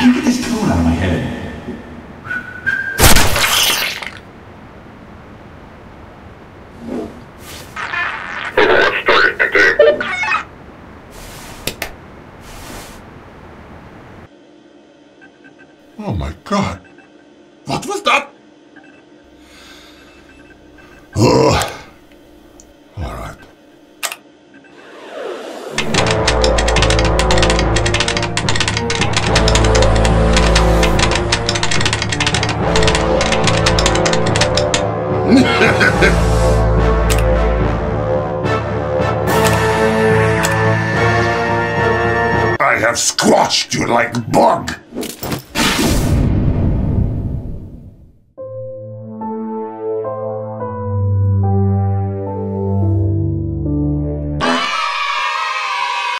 can you get this tool out of my head? Oh my god. What was that? I have squashed you like bug.